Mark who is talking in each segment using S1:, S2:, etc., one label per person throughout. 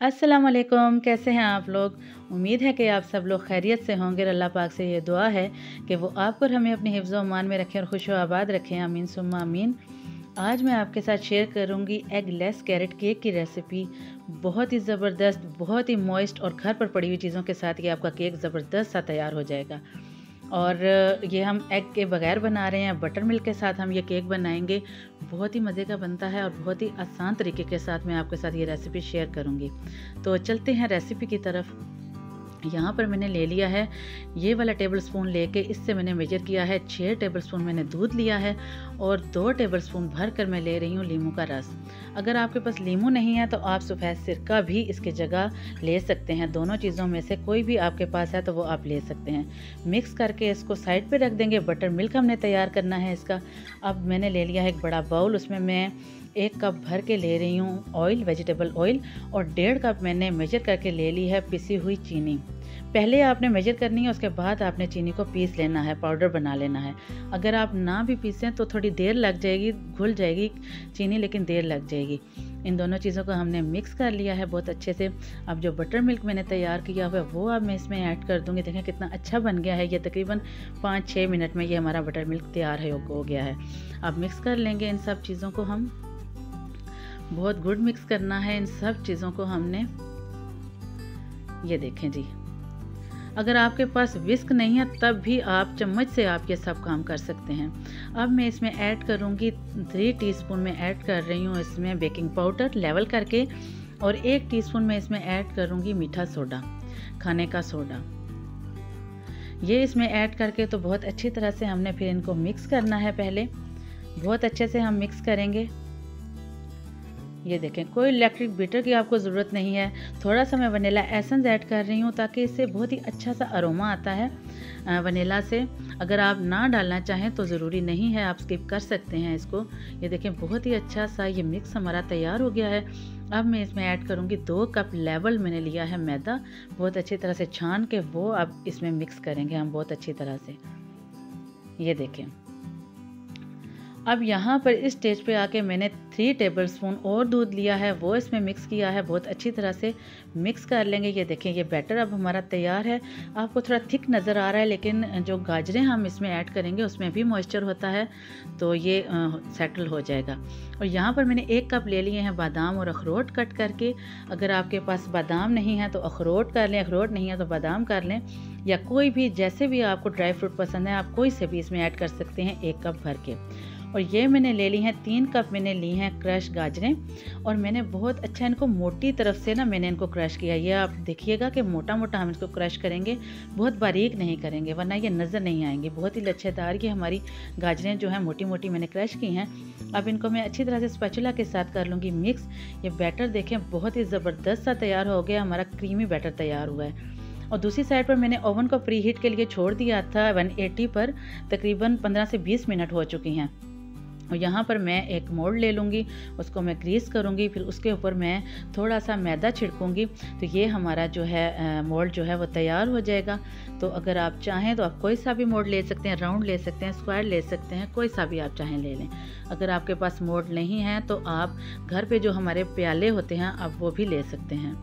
S1: अस्सलाम वालेकुम कैसे हैं आप लोग? उम्मीद है कि आप सब लोग खैरियत से होंगे। अल्लाह पाक से ये दुआ है कि वो आपको और हमें अपने हिफ्ज़ मान में रखें और खुश आबाद रखें। आमीन, सुम्मा आमीन। आज मैं आपके साथ शेयर करूँगी एग लेस कैरेट केक की रेसिपी। बहुत ही ज़बरदस्त, बहुत ही मॉइस्ट और घर पर पड़ी हुई चीज़ों के साथ ये आपका केक ज़बरदस्त सा तैयार हो जाएगा। और ये हम एग के बगैर बना रहे हैं बटर मिल्क के साथ हम ये केक बनाएँगे। बहुत ही मज़े का बनता है और बहुत ही आसान तरीके के साथ मैं आपके साथ ये रेसिपी शेयर करूँगी। तो चलते हैं रेसिपी की तरफ़। यहाँ पर मैंने ले लिया है। ये वाला टेबल स्पून लेके इससे मैंने मेजर किया है। छः टेबल स्पून मैंने दूध लिया है और दो टेबल स्पून भर कर मैं ले रही हूँ लीमू का रस। अगर आपके पास लीमू नहीं है तो आप सफ़ेद सिरका भी इसके जगह ले सकते हैं। दोनों चीज़ों में से कोई भी आपके पास है तो वो आप ले सकते हैं। मिक्स करके इसको साइड पर रख देंगे। बटर मिल्क हमने तैयार करना है इसका। अब मैंने ले लिया है एक बड़ा बाउल उसमें मैं एक कप भर के ले रही हूँ ऑयल वेजिटेबल ऑयल और डेढ़ कप मैंने मेजर करके ले ली है पिसी हुई चीनी। पहले आपने मेजर करनी है, उसके बाद आपने चीनी को पीस लेना है पाउडर बना लेना है। अगर आप ना भी पीसें तो थोड़ी देर लग जाएगी, घुल जाएगी चीनी, लेकिन देर लग जाएगी। इन दोनों चीज़ों को हमने मिक्स कर लिया है बहुत अच्छे से। अब जो बटर मिल्क मैंने तैयार किया हुआ है, वो अब मैं इसमें ऐड कर दूँगी। देखें कितना अच्छा बन गया है, ये तकरीबन पाँच छः मिनट में ये हमारा बटर मिल्क तैयार है, हो गया है। अब मिक्स कर लेंगे इन सब चीज़ों को हम। बहुत गुड मिक्स करना है इन सब चीज़ों को हमने। ये देखें जी। अगर आपके पास विस्क नहीं है, तब भी आप चम्मच से आप ये सब काम कर सकते हैं। अब मैं इसमें ऐड करूँगी थ्री टीस्पून में ऐड कर रही हूँ इसमें बेकिंग पाउडर लेवल करके और एक टीस्पून में इसमें ऐड करूँगी मीठा सोडा, खाने का सोडा। ये इसमें ऐड करके तो बहुत अच्छी तरह से हमने फिर इनको मिक्स करना है पहले। बहुत अच्छे से हम मिक्स करेंगे। ये देखें, कोई इलेक्ट्रिक बीटर की आपको ज़रूरत नहीं है। थोड़ा सा मैं वनीला एसेंस ऐड कर रही हूँ ताकि इससे बहुत ही अच्छा सा अरोमा आता है वनीला से। अगर आप ना डालना चाहें तो ज़रूरी नहीं है, आप स्किप कर सकते हैं इसको। ये देखें, बहुत ही अच्छा सा ये मिक्स हमारा तैयार हो गया है। अब मैं इसमें ऐड करूँगी दो कप लेवल मैंने लिया है मैदा। बहुत अच्छी तरह से छान के वो अब इसमें मिक्स करेंगे हम बहुत अच्छी तरह से। ये देखें। अब यहाँ पर इस स्टेज पे आके मैंने थ्री टेबल स्पून और दूध लिया है। वो इसमें मिक्स किया है। बहुत अच्छी तरह से मिक्स कर लेंगे। ये देखें, ये बैटर अब हमारा तैयार है। आपको थोड़ा थिक नज़र आ रहा है, लेकिन जो गाजरें हम इसमें ऐड करेंगे, उसमें भी मॉइस्चर होता है तो ये सेटल हो जाएगा। और यहाँ पर मैंने एक कप ले लिए हैं बादाम और अखरोट कट करके। अगर आपके पास बादाम नहीं है तो अखरोट कर लें। अखरोट नहीं है तो बादाम कर लें। या कोई भी, जैसे भी आपको ड्राई फ्रूट पसंद है, आप कोई से भी इसमें ऐड कर सकते हैं एक कप भर के। और ये मैंने ले ली हैं, तीन कप मैंने ली हैं क्रश गाजरें और मैंने बहुत अच्छा इनको मोटी तरफ़ से ना मैंने इनको क्रश किया। ये आप देखिएगा कि मोटा मोटा हम इसको क्रश करेंगे, बहुत बारीक नहीं करेंगे, वरना ये नज़र नहीं आएँगे। बहुत ही लच्छेदार ये हमारी गाजरें जो हैं मोटी मोटी मैंने क्रश की हैं। अब इनको मैं अच्छी तरह से स्पैचुला के साथ कर लूँगी मिक्स। ये बैटर देखें, बहुत ही ज़बरदस्त सा तैयार हो गया, हमारा क्रीमी बैटर तैयार हुआ है। और दूसरी साइड पर मैंने ओवन को प्री हीट के लिए छोड़ दिया था 180 पर तकरीबन 15 से 20 मिनट हो चुकी हैं। और यहाँ पर मैं एक मोल्ड ले लूँगी, उसको मैं ग्रीस करूँगी, फिर उसके ऊपर मैं थोड़ा सा मैदा छिड़कूँगी तो ये हमारा जो है मोल्ड जो है वो तैयार हो जाएगा। तो अगर आप चाहें तो आप कोई सा भी मोल्ड ले सकते हैं, राउंड ले सकते हैं, स्क्वायर ले सकते हैं, कोई सा भी आप चाहें ले लें। अगर आपके पास मोल्ड नहीं है तो आप घर पे जो हमारे प्याले होते हैं, आप वो भी ले सकते हैं।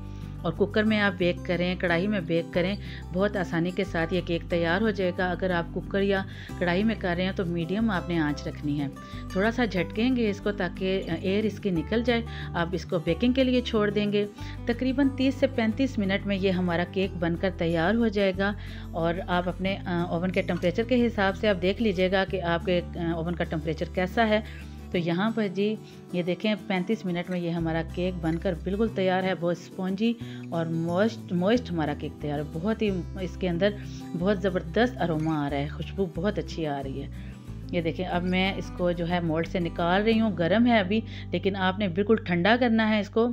S1: और कुकर में आप बेक करें, कढ़ाई में बेक करें, बहुत आसानी के साथ ये केक तैयार हो जाएगा। अगर आप कुकर या कढ़ाई में कर रहे हैं तो मीडियम आपने आँच रखनी है। थोड़ा सा झटकेंगे इसको ताकि एयर इसकी निकल जाए। आप इसको बेकिंग के लिए छोड़ देंगे। तकरीबन 30 से 35 मिनट में ये हमारा केक बनकर तैयार हो जाएगा और आप अपने ओवन के टेम्परेचर के हिसाब से आप देख लीजिएगा कि आपके ओवन का टेम्परेचर कैसा है। तो यहाँ पर जी, ये देखें 35 मिनट में ये हमारा केक बनकर बिल्कुल तैयार है, बहुत स्पॉन्जी और मोस्ट मोइस्ट हमारा केक तैयार है। बहुत ही इसके अंदर बहुत ज़बरदस्त अरोमा आ रहा है, खुशबू बहुत अच्छी आ रही है। ये देखें, अब मैं इसको जो है मोल्ड से निकाल रही हूँ, गर्म है अभी, लेकिन आपने बिल्कुल ठंडा करना है इसको।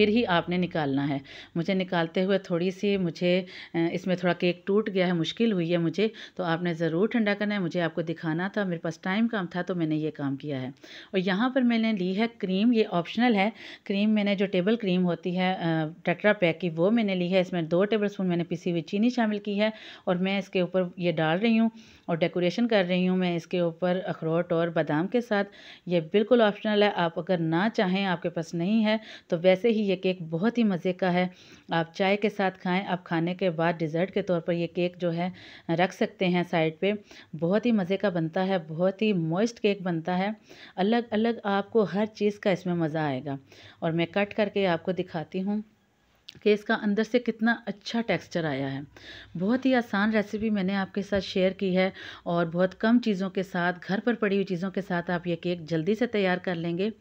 S1: फिर ही आपने निकालना है। मुझे निकालते हुए थोड़ी सी मुझे इसमें थोड़ा केक टूट गया है, मुश्किल हुई है मुझे तो आपने ज़रूर ठंडा करना है। मुझे आपको दिखाना था, मेरे पास टाइम कम था तो मैंने ये काम किया है। और यहाँ पर मैंने ली है क्रीम, ये ऑप्शनल है। क्रीम मैंने, जो टेबल क्रीम होती है टट्रा पैक की, वो मैंने ली है। इसमें दो टेबल स्पून मैंने पिसी हुई चीनी शामिल की है और मैं इसके ऊपर ये डाल रही हूँ। और डेकोरेशन कर रही हूँ मैं इसके ऊपर अखरोट और बादाम के साथ। ये बिल्कुल ऑप्शनल है, आप अगर ना चाहें, आपके पास नहीं है तो वैसे ही ये केक बहुत ही मज़े का है। आप चाय के साथ खाएँ, आप खाने के बाद डिज़र्ट के तौर पर ये केक जो है रख सकते हैं साइड पे। बहुत ही मज़े का बनता है, बहुत ही मॉइस्ट केक बनता है। अलग अलग आपको हर चीज़ का इसमें मज़ा आएगा। और मैं कट करके आपको दिखाती हूँ। कि इसका अंदर से कितना अच्छा टेक्सचर आया है। बहुत ही आसान रेसिपी मैंने आपके साथ शेयर की है और बहुत कम चीज़ों के साथ, घर पर पड़ी हुई चीज़ों के साथ आप ये केक जल्दी से तैयार कर लेंगे।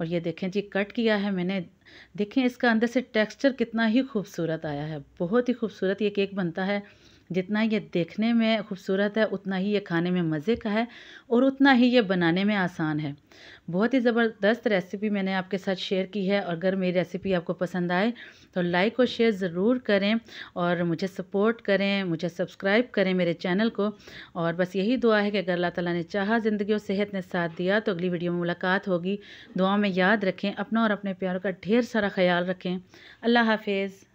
S1: और ये देखें जी, कट किया है मैंने। देखें इसका अंदर से टेक्सचर कितना ही खूबसूरत आया है। बहुत ही खूबसूरत ये केक बनता है। जितना ये देखने में खूबसूरत है, उतना ही ये खाने में मज़े का है और उतना ही ये बनाने में आसान है। बहुत ही ज़बरदस्त रेसिपी मैंने आपके साथ शेयर की है। और अगर मेरी रेसिपी आपको पसंद आए तो लाइक और शेयर ज़रूर करें और मुझे सपोर्ट करें, मुझे सब्सक्राइब करें मेरे चैनल को। और बस यही दुआ है कि अगर अल्लाह ताला ने चाहा, ज़िंदगी और सेहत ने साथ दिया तो अगली वीडियो में मुलाकात होगी। दुआ में याद रखें, अपना और अपने प्यारों का ढेर सारा ख्याल रखें। अल्लाह हाफिज़।